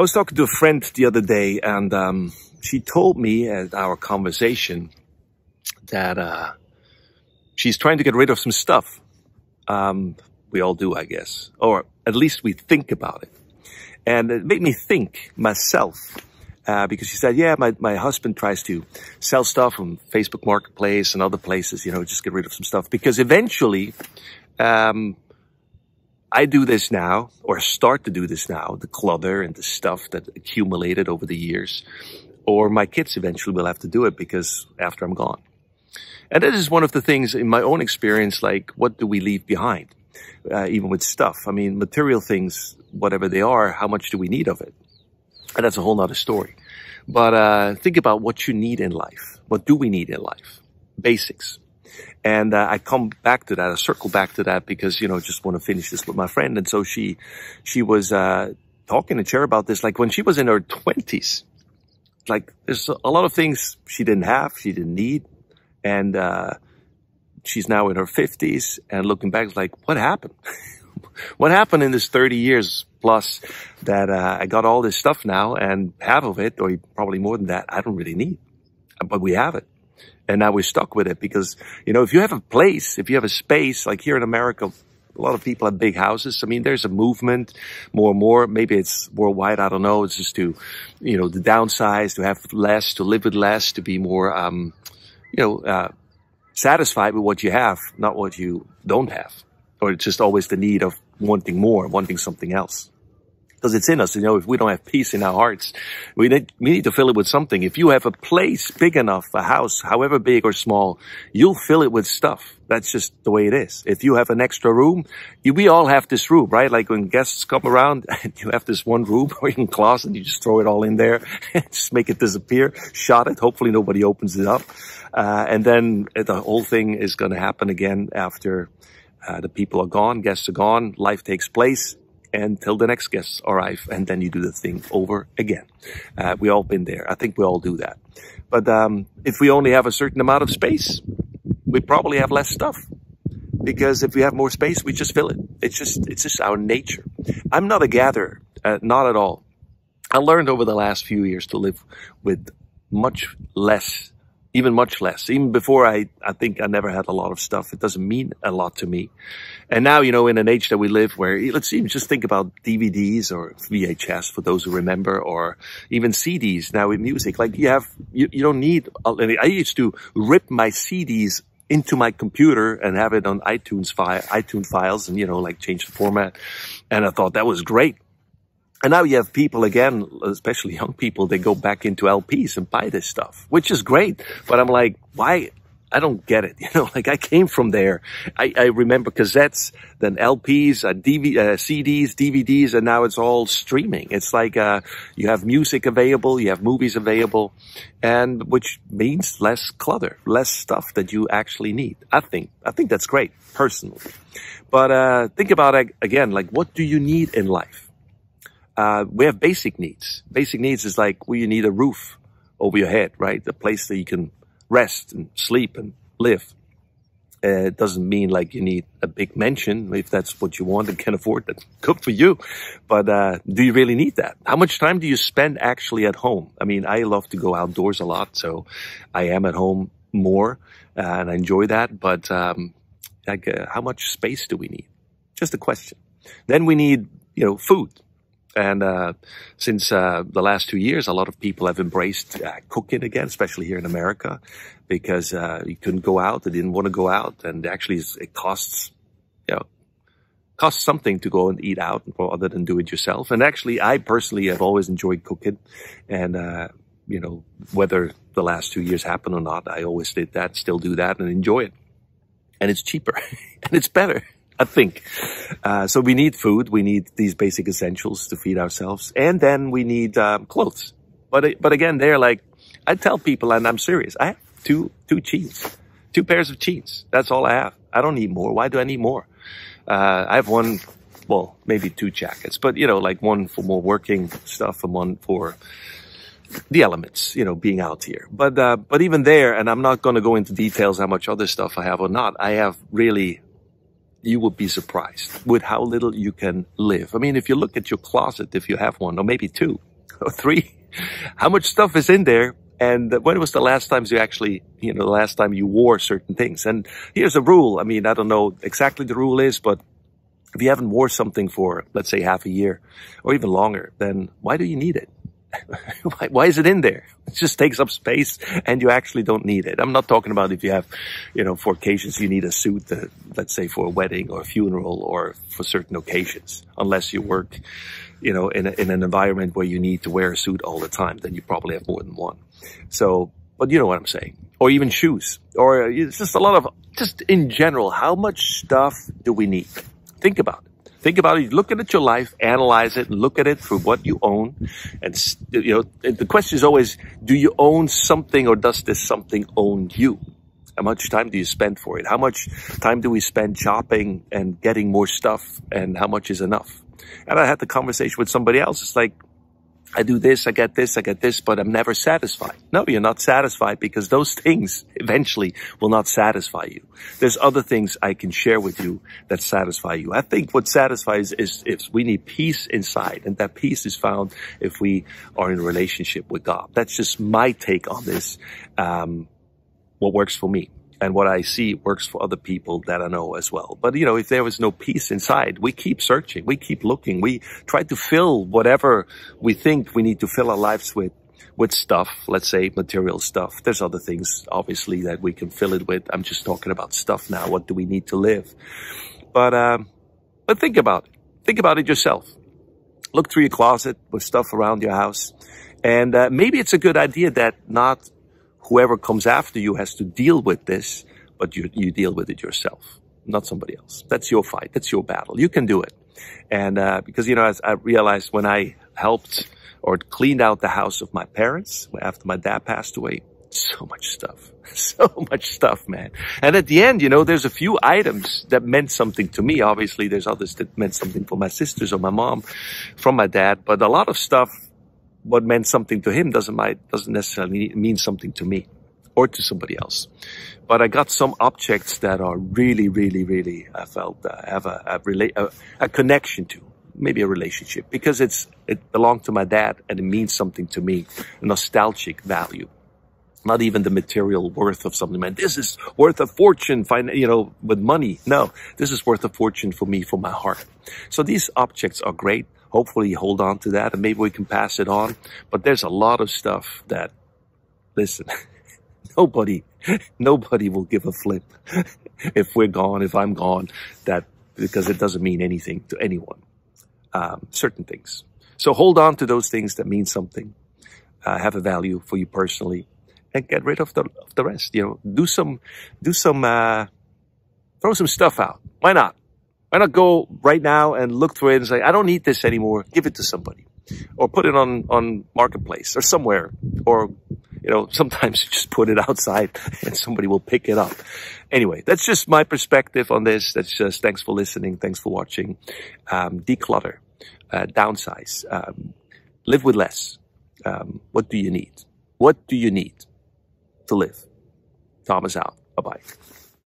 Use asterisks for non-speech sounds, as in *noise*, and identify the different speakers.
Speaker 1: I was talking to a friend the other day and um, she told me at our conversation that uh, she's trying to get rid of some stuff. Um, we all do, I guess, or at least we think about it. And it made me think myself uh, because she said, yeah, my, my husband tries to sell stuff from Facebook Marketplace and other places, you know, just get rid of some stuff because eventually, um, I do this now or start to do this now, the clutter and the stuff that accumulated over the years, or my kids eventually will have to do it because after I'm gone. And this is one of the things in my own experience, like what do we leave behind? Uh, even with stuff. I mean, material things, whatever they are, how much do we need of it? And that's a whole nother story. But uh, think about what you need in life. What do we need in life? Basics. And uh, I come back to that, I circle back to that because, you know, just want to finish this with my friend. And so she, she was uh, talking to Cher about this, like when she was in her 20s. Like there's a lot of things she didn't have, she didn't need. And uh, she's now in her 50s and looking back, like, what happened? *laughs* what happened in this 30 years plus that uh, I got all this stuff now and half of it, or probably more than that, I don't really need. But we have it. And now we're stuck with it because, you know, if you have a place, if you have a space, like here in America, a lot of people have big houses. I mean, there's a movement more and more. Maybe it's worldwide. I don't know. It's just to, you know, the downsize, to have less, to live with less, to be more, um, you know, uh, satisfied with what you have, not what you don't have. Or it's just always the need of wanting more, wanting something else. Because it's in us, you know, if we don't have peace in our hearts, we need, we need to fill it with something. If you have a place big enough, a house, however big or small, you'll fill it with stuff. That's just the way it is. If you have an extra room, you, we all have this room, right? Like when guests come around, *laughs* you have this one room *laughs* or in closet, you just throw it all in there, *laughs* just make it disappear, shut it. Hopefully nobody opens it up. Uh, and then the whole thing is going to happen again after uh, the people are gone, guests are gone, life takes place until the next guests arrive, and then you do the thing over again. Uh, we all been there. I think we all do that. But um, if we only have a certain amount of space, we probably have less stuff. Because if we have more space, we just fill it. It's just, it's just our nature. I'm not a gatherer, uh, not at all. I learned over the last few years to live with much less even much less. Even before I, I think I never had a lot of stuff. It doesn't mean a lot to me. And now, you know, in an age that we live where, let's even just think about DVDs or VHS for those who remember, or even CDs now with music. Like you have, you, you don't need, I used to rip my CDs into my computer and have it on iTunes file, iTunes files and, you know, like change the format. And I thought that was great. And now you have people again, especially young people, they go back into LPs and buy this stuff, which is great. But I'm like, why? I don't get it. *laughs* You know, like I came from there. I, I remember cassettes, then LPs, uh, DV, uh, CDs, DVDs, and now it's all streaming. It's like, uh, you have music available, you have movies available, and which means less clutter, less stuff that you actually need. I think, I think that's great, personally. But, uh, think about it again, like what do you need in life? Uh, we have basic needs. Basic needs is like, well, you need a roof over your head, right? A place that you can rest and sleep and live. Uh, it doesn't mean like you need a big mansion if that's what you want and can afford. That's good for you. But uh, do you really need that? How much time do you spend actually at home? I mean, I love to go outdoors a lot, so I am at home more uh, and I enjoy that. But um, like, uh, how much space do we need? Just a question. Then we need, you know, food. And uh, since uh, the last two years, a lot of people have embraced uh, cooking again, especially here in America, because uh, you couldn't go out, they didn't want to go out, and actually it costs, you know, costs something to go and eat out other than do it yourself. And actually, I personally have always enjoyed cooking, and uh, you know, whether the last two years happened or not, I always did that, still do that, and enjoy it. And it's cheaper, *laughs* and it's better. I think. Uh, so we need food. We need these basic essentials to feed ourselves. And then we need um, clothes. But, but again, they're like, I tell people, and I'm serious, I have two, two jeans, two pairs of jeans. That's all I have. I don't need more. Why do I need more? Uh, I have one, well, maybe two jackets, but you know, like one for more working stuff and one for the elements, you know, being out here. But, uh, but even there, and I'm not going to go into details how much other stuff I have or not. I have really you would be surprised with how little you can live. I mean, if you look at your closet, if you have one, or maybe two, *laughs* or three? How much stuff is in there? And when was the last times you actually, you know, the last time you wore certain things? And here's a rule. I mean, I don't know exactly the rule is, but if you haven't wore something for, let's say half a year or even longer, then why do you need it? *laughs* why, why, is it in there? It just takes up space and you actually don't need it. I'm not talking about if you have, you know, for occasions you need a suit, that, let's say for a wedding or a funeral or for certain occasions, unless you work, you know, in, a, in an environment where you need to wear a suit all the time, then you probably have more than one. So, but you know what I'm saying. Or even shoes. Or uh, it's just a lot of, just in general, how much stuff do we need? Think about it. Think about it. Look at your life, analyze it, look at it through what you own. And, you know, the question is always, do you own something or does this something own you? How much time do you spend for it? How much time do we spend shopping and getting more stuff? And how much is enough? And I had the conversation with somebody else. It's like, I do this, I get this, I get this, but I'm never satisfied. No, you're not satisfied because those things eventually will not satisfy you. There's other things I can share with you that satisfy you. I think what satisfies is if we need peace inside and that peace is found if we are in a relationship with God. That's just my take on this. Um, what works for me and what I see works for other people that I know as well. But you know, if there was no peace inside, we keep searching, we keep looking, we try to fill whatever we think we need to fill our lives with, with stuff, let's say material stuff. There's other things, obviously, that we can fill it with. I'm just talking about stuff now. What do we need to live? But, um, but think about it. Think about it yourself. Look through your closet with stuff around your house. And uh, maybe it's a good idea that not whoever comes after you has to deal with this, but you, you deal with it yourself, not somebody else. That's your fight. That's your battle. You can do it. And, uh, because, you know, as I realized when I helped or cleaned out the house of my parents after my dad passed away, so much stuff, *laughs* so much stuff, man. And at the end, you know, there's a few items that meant something to me. Obviously, there's others that meant something for my sisters or my mom from my dad, but a lot of stuff what meant something to him doesn't might, doesn't necessarily mean something to me or to somebody else. But I got some objects that are really, really, really, I felt uh, have a, a, rela- a, a connection to, maybe a relationship, because it's it belonged to my dad and it means something to me, a nostalgic value. Not even the material worth of something. Man, this is worth a fortune, you know, with money. No, this is worth a fortune for me, for my heart. So these objects are great hopefully hold on to that and maybe we can pass it on. But there's a lot of stuff that, listen, *laughs* nobody, *laughs* nobody will give a flip *laughs* if we're gone, if I'm gone, that because it doesn't mean anything to anyone. Um, certain things. So hold on to those things that mean something, uh, have a value for you personally, and get rid of the of the rest. You know, do some, do some, uh, throw some stuff out. Why not? Why not go right now and look through it and say, I don't need this anymore. Give it to somebody or put it on, on marketplace or somewhere or, you know, sometimes you *laughs* just put it outside *laughs* and somebody will pick it up. Anyway, that's just my perspective on this. That's just thanks for listening. Thanks for watching. Um, declutter, uh, downsize, um, live with less. Um, what do you need? What do you need to live? Thomas out. Bye bye.